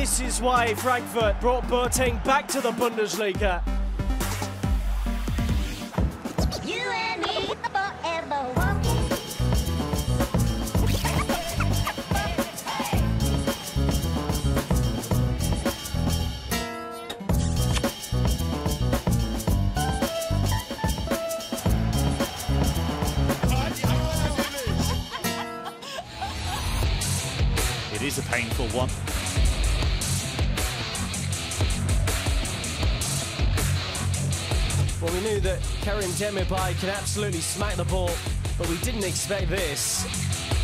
This is why Frankfurt brought Boateng back to the Bundesliga. You and me forever walking. It is a painful one. Well, we knew that Kerem Demirbay could absolutely smack the ball, but we didn't expect this.